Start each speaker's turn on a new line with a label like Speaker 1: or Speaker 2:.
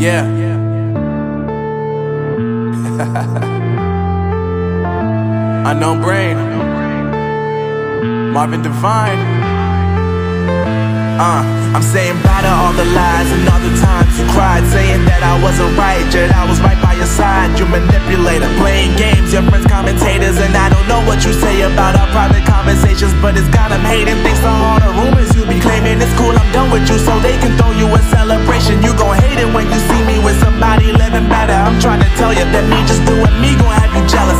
Speaker 1: Yeah. Unknown brain. Marvin Divine. Uh, I'm saying bye to all the lies and all the times you cried, saying that I wasn't right, yet I was right by your side. You manipulator, playing games, your friends commentators, and I don't know what you say about our private conversations, but it's got them hating. Thanks with you, so they can throw you a celebration. You gon' hate it when you see me with somebody living better. I'm trying to tell you that me just doing me gon' have you jealous.